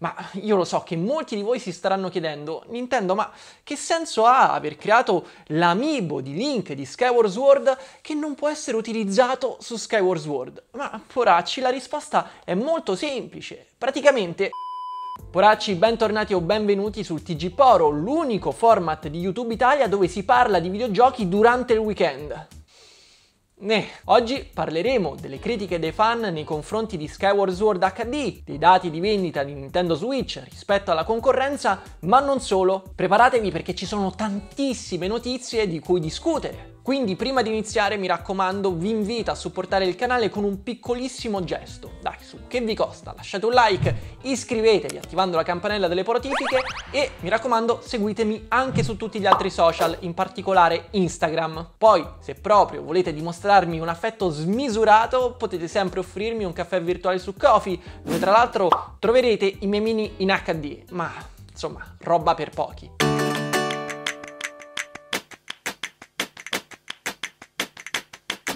Ma io lo so che molti di voi si staranno chiedendo, Nintendo, ma che senso ha aver creato l'amiibo di Link di Skyward Sword che non può essere utilizzato su Skyward Sword? Ma poracci, la risposta è molto semplice. Praticamente Poracci, bentornati o benvenuti sul TG Poro, l'unico format di YouTube Italia dove si parla di videogiochi durante il weekend. Ne. Oggi parleremo delle critiche dei fan nei confronti di Skyward Sword HD, dei dati di vendita di Nintendo Switch rispetto alla concorrenza, ma non solo. Preparatevi perché ci sono tantissime notizie di cui discutere. Quindi prima di iniziare mi raccomando vi invito a supportare il canale con un piccolissimo gesto. Dai su, che vi costa? Lasciate un like, iscrivetevi attivando la campanella delle notifiche e mi raccomando seguitemi anche su tutti gli altri social, in particolare Instagram. Poi se proprio volete dimostrarmi un affetto smisurato potete sempre offrirmi un caffè virtuale su Kofi dove tra l'altro troverete i miei mini in HD, ma insomma roba per pochi.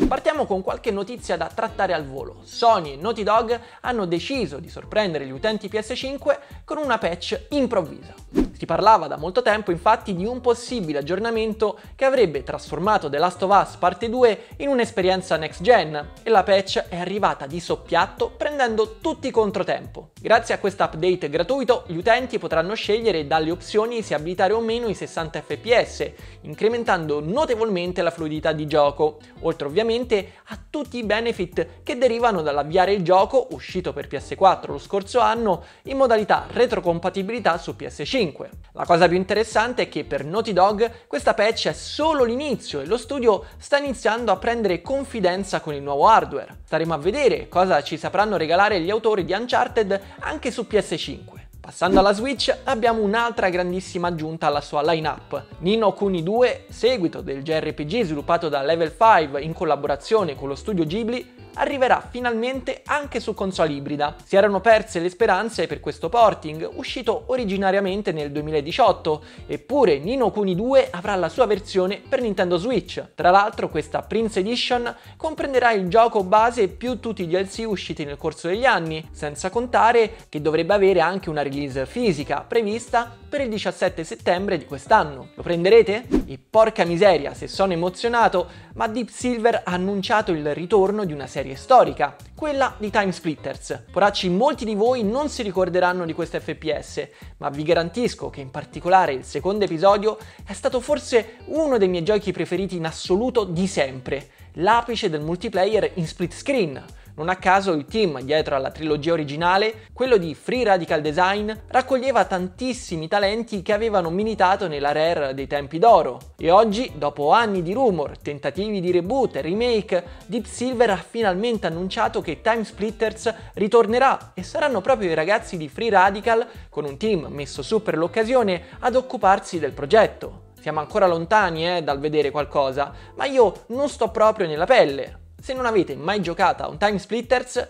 Partiamo con qualche notizia da trattare al volo. Sony e Naughty Dog hanno deciso di sorprendere gli utenti PS5 con una patch improvvisa. Si parlava da molto tempo infatti di un possibile aggiornamento che avrebbe trasformato The Last of Us Parte 2 in un'esperienza next gen e la patch è arrivata di soppiatto prendendo tutti controtempo. Grazie a questo update gratuito gli utenti potranno scegliere dalle opzioni se abilitare o meno i 60 fps, incrementando notevolmente la fluidità di gioco, oltre ovviamente a tutti i benefit che derivano dall'avviare il gioco uscito per PS4 lo scorso anno in modalità retrocompatibilità su PS5. La cosa più interessante è che per Naughty Dog questa patch è solo l'inizio e lo studio sta iniziando a prendere confidenza con il nuovo hardware. Staremo a vedere cosa ci sapranno regalare gli autori di Uncharted anche su PS5. Passando alla Switch abbiamo un'altra grandissima aggiunta alla sua lineup. Nino Kuni 2, seguito del JRPG sviluppato da Level 5 in collaborazione con lo studio Ghibli, arriverà finalmente anche su console ibrida. Si erano perse le speranze per questo porting, uscito originariamente nel 2018, eppure Nino Kuni 2 avrà la sua versione per Nintendo Switch. Tra l'altro questa Prince Edition comprenderà il gioco base più tutti i DLC usciti nel corso degli anni, senza contare che dovrebbe avere anche una release fisica prevista per il 17 settembre di quest'anno. Lo prenderete? E porca miseria se sono emozionato, ma Deep Silver ha annunciato il ritorno di una serie serie storica, quella di Time Splitters. Poracci, molti di voi non si ricorderanno di questo FPS, ma vi garantisco che in particolare il secondo episodio è stato forse uno dei miei giochi preferiti in assoluto di sempre, l'apice del multiplayer in split screen non a caso il team dietro alla trilogia originale, quello di Free Radical Design, raccoglieva tantissimi talenti che avevano militato nella Rare dei tempi d'oro. E oggi, dopo anni di rumor, tentativi di reboot e remake, Deep Silver ha finalmente annunciato che Time Splitters ritornerà e saranno proprio i ragazzi di Free Radical, con un team messo su per l'occasione, ad occuparsi del progetto. Siamo ancora lontani eh, dal vedere qualcosa, ma io non sto proprio nella pelle. Se non avete mai giocato a un Time Splitters,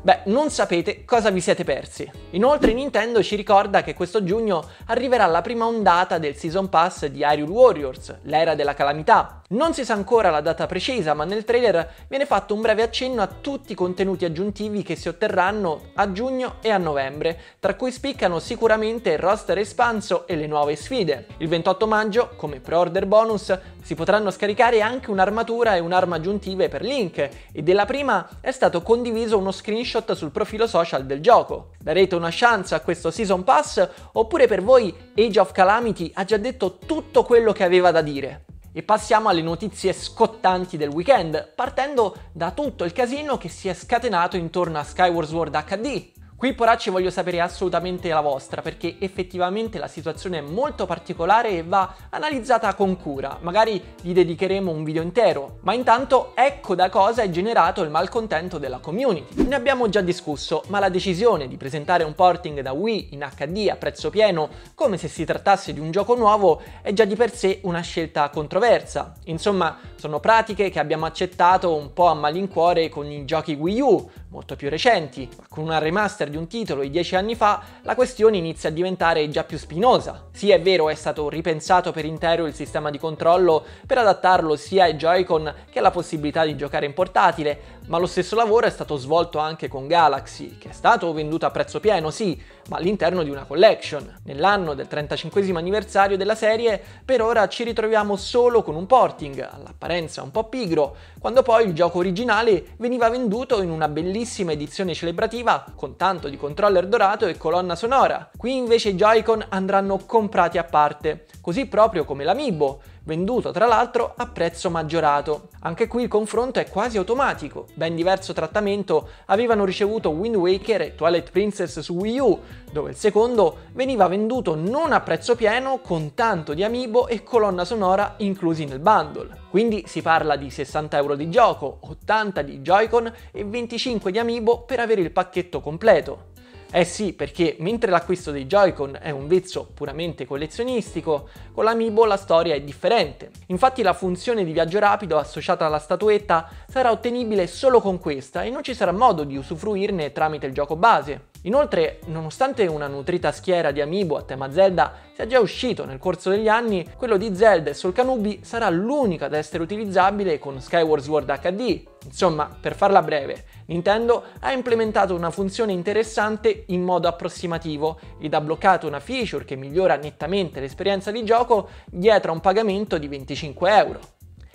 beh, non sapete cosa vi siete persi. Inoltre Nintendo ci ricorda che questo giugno arriverà la prima ondata del Season Pass di Hyrule Warriors, l'era della calamità. Non si sa ancora la data precisa, ma nel trailer viene fatto un breve accenno a tutti i contenuti aggiuntivi che si otterranno a giugno e a novembre, tra cui spiccano sicuramente il roster espanso e le nuove sfide. Il 28 maggio, come pre-order bonus, si potranno scaricare anche un'armatura e un'arma aggiuntive per Link, e della prima è stato condiviso uno screenshot sul profilo social del gioco. Darete una chance a questo Season Pass oppure per voi Age of Calamity ha già detto tutto quello che aveva da dire? E passiamo alle notizie scottanti del weekend, partendo da tutto il casino che si è scatenato intorno a Skyward Sword HD, Qui poracci voglio sapere assolutamente la vostra perché effettivamente la situazione è molto particolare e va analizzata con cura, magari gli dedicheremo un video intero, ma intanto ecco da cosa è generato il malcontento della community. Ne abbiamo già discusso, ma la decisione di presentare un porting da Wii in HD a prezzo pieno come se si trattasse di un gioco nuovo è già di per sé una scelta controversa. Insomma, sono pratiche che abbiamo accettato un po' a malincuore con i giochi Wii U, molto più recenti, ma con una remaster di un titolo di dieci anni fa la questione inizia a diventare già più spinosa. Sì, è vero, è stato ripensato per intero il sistema di controllo per adattarlo sia ai Joy-Con che alla possibilità di giocare in portatile, ma lo stesso lavoro è stato svolto anche con Galaxy, che è stato venduto a prezzo pieno, sì, ma all'interno di una collection. Nell'anno del 35 anniversario della serie, per ora ci ritroviamo solo con un porting, all'apparenza un po' pigro, quando poi il gioco originale veniva venduto in una bellissima edizione celebrativa con tanto di controller dorato e colonna sonora. Qui invece i Joy-Con andranno comprati a parte, così proprio come l'Amiibo, venduto tra l'altro a prezzo maggiorato. Anche qui il confronto è quasi automatico, ben diverso trattamento avevano ricevuto Wind Waker e Twilight Princess su Wii U, dove il secondo veniva venduto non a prezzo pieno con tanto di amiibo e colonna sonora inclusi nel bundle. Quindi si parla di 60 euro di gioco, 80 di Joy-Con e 25 di amiibo per avere il pacchetto completo. Eh sì, perché mentre l'acquisto dei Joy-Con è un vezzo puramente collezionistico, con l'Amiibo la storia è differente. Infatti la funzione di viaggio rapido associata alla statuetta sarà ottenibile solo con questa e non ci sarà modo di usufruirne tramite il gioco base. Inoltre, nonostante una nutrita schiera di amiibo a tema Zelda sia già uscito nel corso degli anni, quello di Zelda e Soul Kanubi sarà l'unico ad essere utilizzabile con Skyward Sword HD. Insomma, per farla breve, Nintendo ha implementato una funzione interessante in modo approssimativo ed ha bloccato una feature che migliora nettamente l'esperienza di gioco dietro a un pagamento di 25 euro.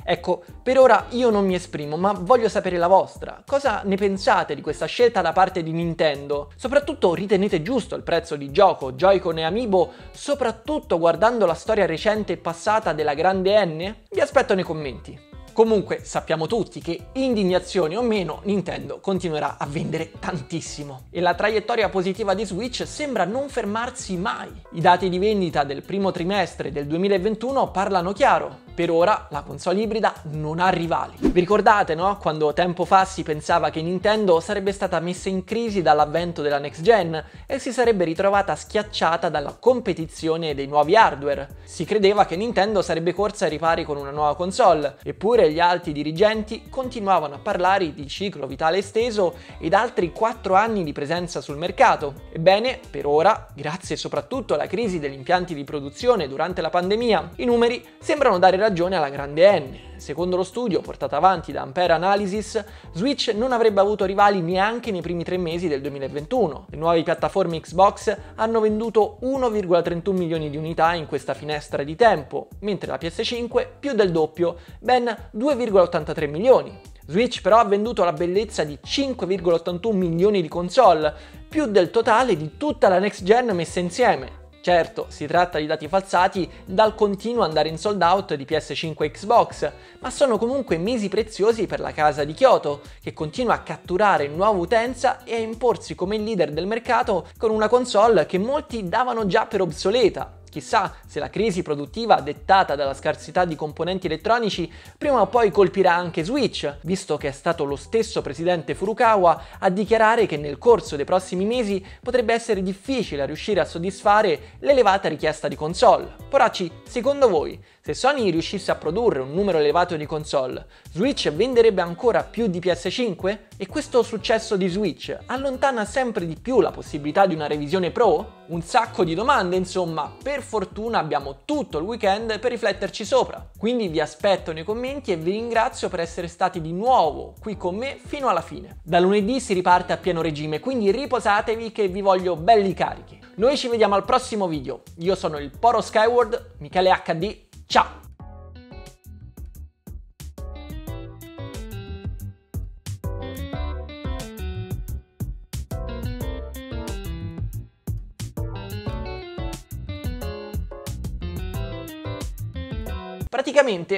Ecco, per ora io non mi esprimo, ma voglio sapere la vostra. Cosa ne pensate di questa scelta da parte di Nintendo? Soprattutto ritenete giusto il prezzo di gioco, Joy-Con e Amiibo, soprattutto guardando la storia recente e passata della grande N? Vi aspetto nei commenti. Comunque sappiamo tutti che indignazione o meno Nintendo continuerà a vendere tantissimo e la traiettoria positiva di Switch sembra non fermarsi mai. I dati di vendita del primo trimestre del 2021 parlano chiaro, per ora la console ibrida non ha rivali. Vi ricordate, no? Quando tempo fa si pensava che Nintendo sarebbe stata messa in crisi dall'avvento della next gen e si sarebbe ritrovata schiacciata dalla competizione dei nuovi hardware. Si credeva che Nintendo sarebbe corsa ai ripari con una nuova console, eppure gli alti dirigenti continuavano a parlare di ciclo vitale esteso ed altri 4 anni di presenza sul mercato. Ebbene, per ora, grazie soprattutto alla crisi degli impianti di produzione durante la pandemia, i numeri sembrano dare ragione alla grande N. Secondo lo studio portato avanti da Ampere Analysis, Switch non avrebbe avuto rivali neanche nei primi tre mesi del 2021. Le nuove piattaforme Xbox hanno venduto 1,31 milioni di unità in questa finestra di tempo, mentre la PS5 più del doppio, ben 2,83 milioni. Switch però ha venduto la bellezza di 5,81 milioni di console, più del totale di tutta la next gen messa insieme. Certo, si tratta di dati falsati dal continuo andare in sold out di PS5 e Xbox, ma sono comunque mesi preziosi per la casa di Kyoto, che continua a catturare nuova utenza e a imporsi come leader del mercato con una console che molti davano già per obsoleta. Chissà se la crisi produttiva dettata dalla scarsità di componenti elettronici prima o poi colpirà anche Switch, visto che è stato lo stesso presidente Furukawa a dichiarare che nel corso dei prossimi mesi potrebbe essere difficile riuscire a soddisfare l'elevata richiesta di console. Poracci, secondo voi, se Sony riuscisse a produrre un numero elevato di console, Switch venderebbe ancora più di PS5? E questo successo di Switch allontana sempre di più la possibilità di una revisione Pro? Un sacco di domande, insomma, per fortuna abbiamo tutto il weekend per rifletterci sopra. Quindi vi aspetto nei commenti e vi ringrazio per essere stati di nuovo qui con me fino alla fine. Da lunedì si riparte a pieno regime, quindi riposatevi che vi voglio belli carichi. Noi ci vediamo al prossimo video. Io sono il Poro Skyward, Michele HD Ciao! Praticamente